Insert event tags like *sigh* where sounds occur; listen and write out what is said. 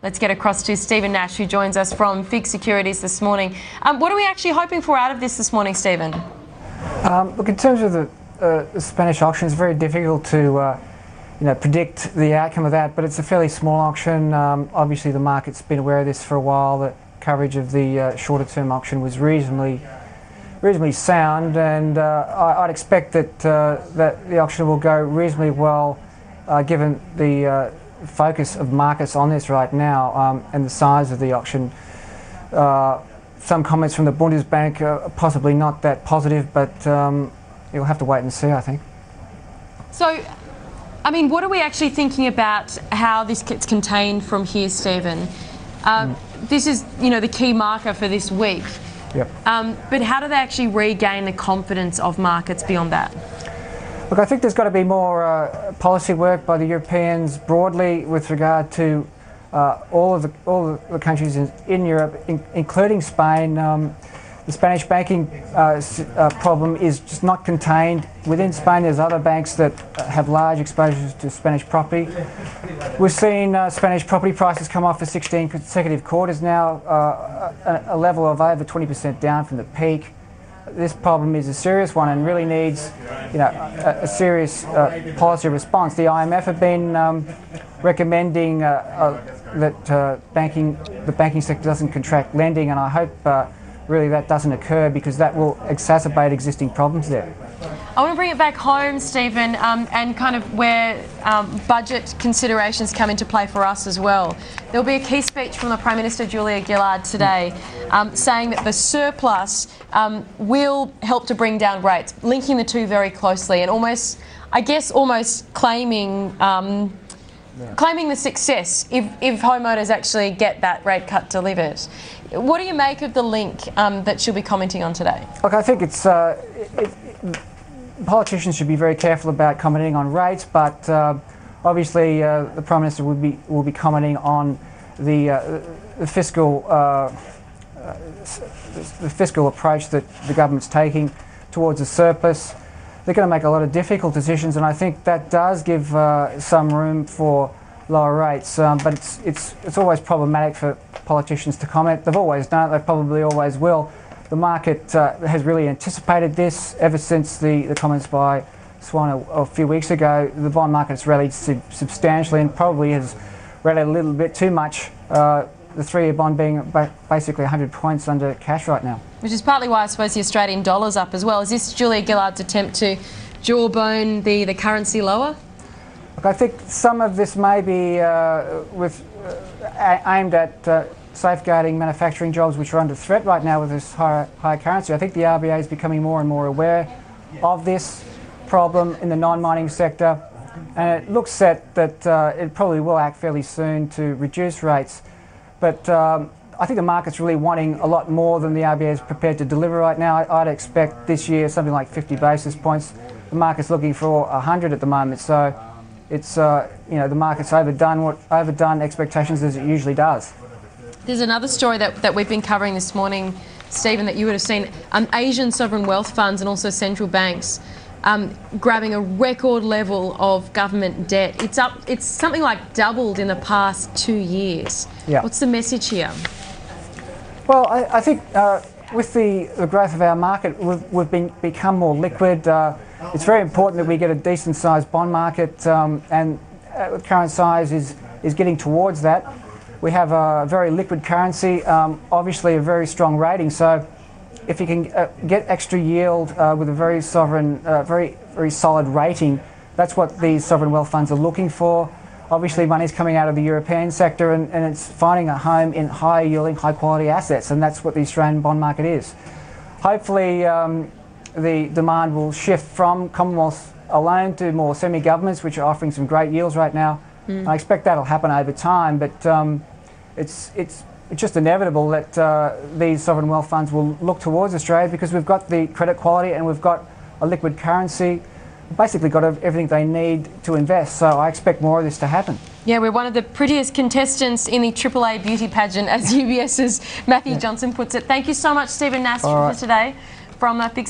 Let's get across to Stephen Nash, who joins us from FIIG Securities this morning. Um, what are we actually hoping for out of this this morning, Stephen? Um, look, in terms of the, uh, the, Spanish auction, it's very difficult to uh, you know, predict the outcome of that, but it's a fairly small auction. Um, obviously, the market's been aware of this for a while. That coverage of the uh, shorter term auction was reasonably reasonably sound, and uh, I, would expect that uh, that the auction will go reasonably well, uh, given the focus of markets on this right now um, and the size of the auction. Uh, some comments from the Bundesbank are possibly not that positive, but um, you'll have to wait and see, I think. So, I mean, what are we actually thinking about how this gets contained from here, Stephen? mm. This is, you know, the key marker for this week. Yep. Um, but how do they actually regain the confidence of markets beyond that? Look, I think there's got to be more uh, policy work by the Europeans broadly with regard to uh, all of the all of the countries in, in Europe, in, including Spain. Um, the Spanish banking uh, uh, problem is just not contained within Spain. There's other banks that have large exposures to Spanish property. We've seen uh, Spanish property prices come off for 16 consecutive quarters now, uh, a, a, level of over 20% down from the peak. This problem is a serious one and really needs, you know, a, a serious uh, policy response. The IMF have been um, recommending uh, that banking, the banking sector doesn't contract lending, and I hope really that doesn't occur because that will exacerbate existing problems there. I want to bring it back home, Stephen, um, and kind of where um, budget considerations come into play for us as well. There'll be a key speech from the Prime Minister Julia Gillard today um, saying that the surplus um, will help to bring down rates, linking the two very closely and almost, I guess, almost claiming. Yeah. Claiming the success if, if homeowners actually get that rate cut delivered. What do you make of the link um, that she'll be commenting on today? Look, I think it's uh, it, it, politicians should be very careful about commenting on rates, but uh, obviously uh, the prime minister will be will be commenting on the, uh, the fiscal uh, the fiscal approach that the government's taking towards a surplus. They're going to make a lot of difficult decisions, and I think that does give uh, some room for lower rates. Um, but it's, it's, it's always problematic for politicians to comment. They've always done it, they probably always will. The market uh, has really anticipated this ever since the, the comments by Swan a, a few weeks ago. The bond market's rallied sub substantially and probably has rallied a little bit too much. Uh, the three-year bond being basically 100 points under cash right now. Which is partly why I suppose the Australian dollar's up as well. Is this Julia Gillard's attempt to jawbone the, the currency lower? Look, I think some of this may be uh, with, uh, aimed at uh, safeguarding manufacturing jobs which are under threat right now with this higher, higher currency. I think the RBA is becoming more and more aware of this problem in the non-mining sector and it looks set that uh, it probably will act fairly soon to reduce rates. But um, I think the market's really wanting a lot more than the RBA is prepared to deliver right now. I'd expect this year something like 50 basis points. The market's looking for 100 at the moment. So it's uh, you know the market's overdone what overdone expectations as it usually does. There's another story that, that we've been covering this morning, Stephen, that you would have seen. Um, Asian sovereign wealth funds and also central banks um, grabbing a record level of government debt. It's up. It's something like doubled in the past two years. Yeah. What's the message here? Well, I, I think uh, with the, the, growth of our market, we've, we've been become more liquid. Uh, it's very important that we get a decent sized bond market, um, and uh, current size is, is getting towards that. We have a very liquid currency, um, obviously a very strong rating. So, if you can uh, get extra yield uh, with a very sovereign, uh, very very solid rating, that's what these sovereign wealth funds are looking for. Obviously, money's coming out of the European sector, and, and it's finding a home in high yielding, high quality assets, and that's what the Australian bond market is. Hopefully. Um, the demand will shift from Commonwealth alone to more semi-governments, which are offering some great yields right now. Mm. I expect that'll happen over time, but um, it's, it's just inevitable that uh, these sovereign wealth funds will look towards Australia because we've got the credit quality and we've got a liquid currency. Basically got everything they need to invest, so I expect more of this to happen. Yeah, we're one of the prettiest contestants in the AAA beauty pageant, as *laughs* UBS's Matthew yeah. Johnson puts it. Thank you so much, Stephen Nash, for today from uh, FIIG